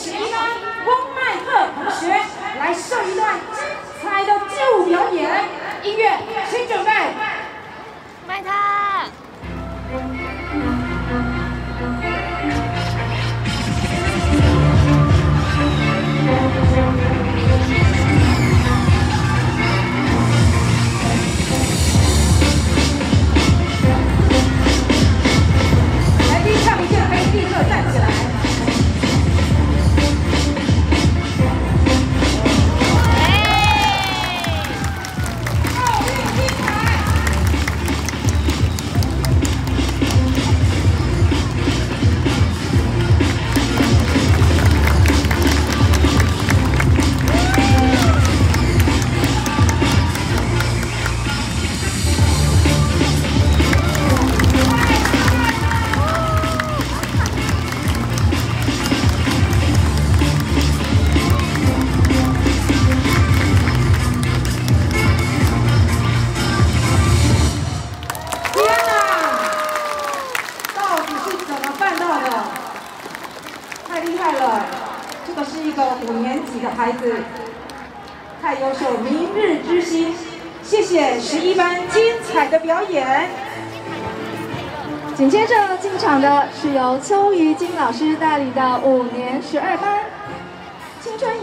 十一班翁麦克同学。厉害了，这个是一个五年级的孩子，太优秀，明日之星。谢谢十一班精彩的表演。紧接着进场的是由邱怡金老师带领的五年十二班。青春